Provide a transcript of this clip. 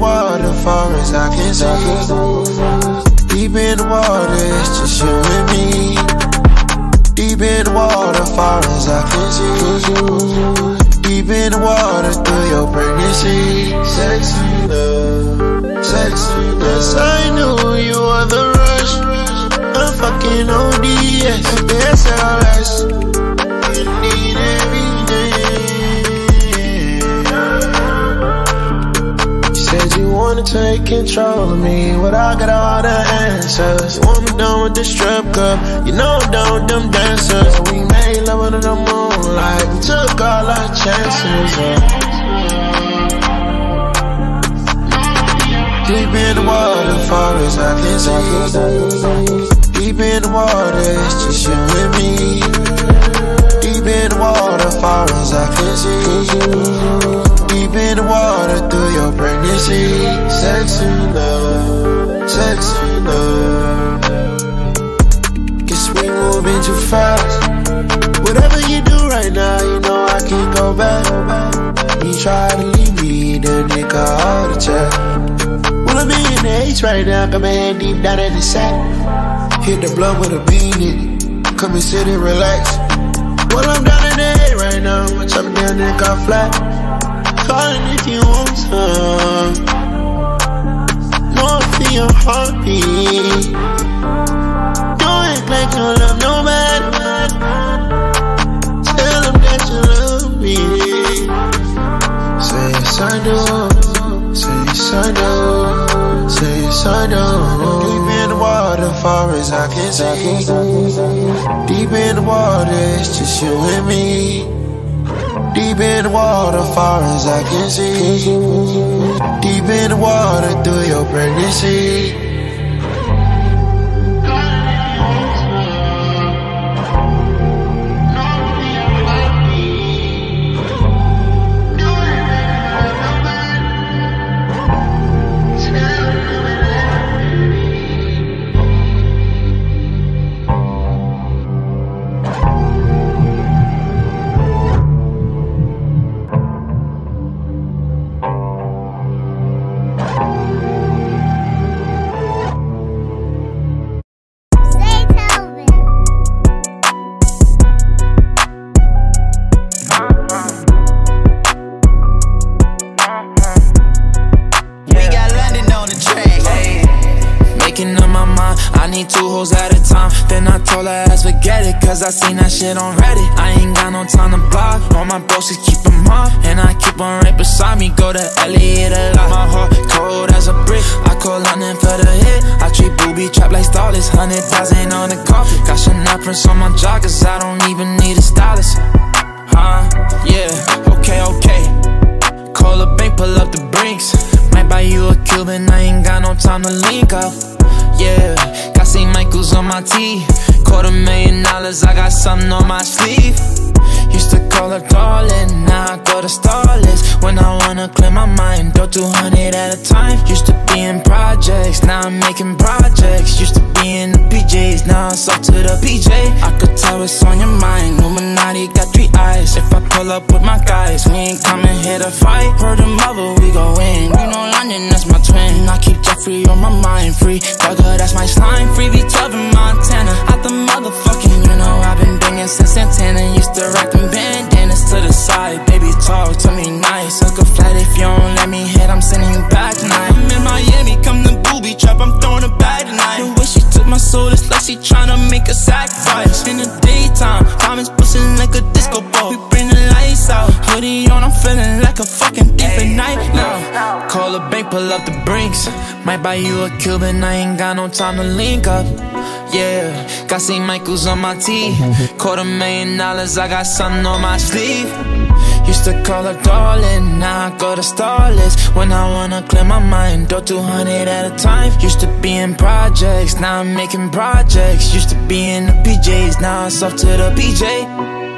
Water, far as I can see. Deep in the water, it's just you and me. Deep in the water, far as I can see. Deep in the water, through your pregnancy. Sexy love, sexy love. Yes, I knew you were the rush. I'm fucking ODS, take control of me, but I got all the answers. You want me done with the strip club, you know I'm done with them dancers. We made love under the moonlight, we took all our chances. Deep in the water, far as I can see. Deep in the water, it's just you Sexy love, sexy love. Guess we moving too fast. Whatever you do right now, you know I can't go back. You try to leave me, then nigga heart attack. Well, I'm in the H right now, got my hand deep down in the sack. Hit the blunt with a bean in it. Come and sit and relax. Well, I'm down in the A right now, I'm chopping down and got flat. Calling if you want some. Act like you love nobody. That you love me. Say yes, I do. Say yes, I do. Say yes, I do. Deep in the water, far as I can see. Deep in the water, it's just you and me. Deep in the water, far as I can see. Deep in the water, through your pregnancy. I need two hoes at a time. Then I told her ass forget it, cause I seen that shit on Reddit. I ain't got no time to block, all my bros just keep them off. And I keep on right beside me, go to Elliot a lot. My heart cold as a brick, I call London for the hit. I treat booby trap like stylist, hundred thousand on the carpet. Got Chanel prints on my joggers, I don't even need a stylist. Huh? Yeah, okay, okay. Call a bank, pull up the brinks. Might buy you a Cuban, I ain't got no time to link up. Yeah, got St. Michael's on my tee. Quarter million dollars, I got something on my sleeve. Used to call her darling, now I go to starless. When I wanna clear my mind, do 200 at a time. Used to be in projects, now I'm making projects. Used to be in the PJs, now it's up to the PJ. I could tell what's on your mind. Illuminati got three eyes. If I pull up with my guys, we ain't coming here to fight. Heard the mother, we go in. You know she tryna make a sacrifice. In the daytime, diamonds busting like a disco ball. We bring the lights out. Hoodie on, I'm feeling like a fucking thief at night now. Call a bank, pull up the brinks. Might buy you a Cuban, I ain't got no time to link up. Yeah, got St. Michael's on my tee. Quarter million dollars, I got something on my sleeve. Used to call her darling, now I go to starless. When I wanna clear my mind, do 200 at a time. Used to be in projects, now I'm making projects. Used to be in the PJs, now it's off to the PJ.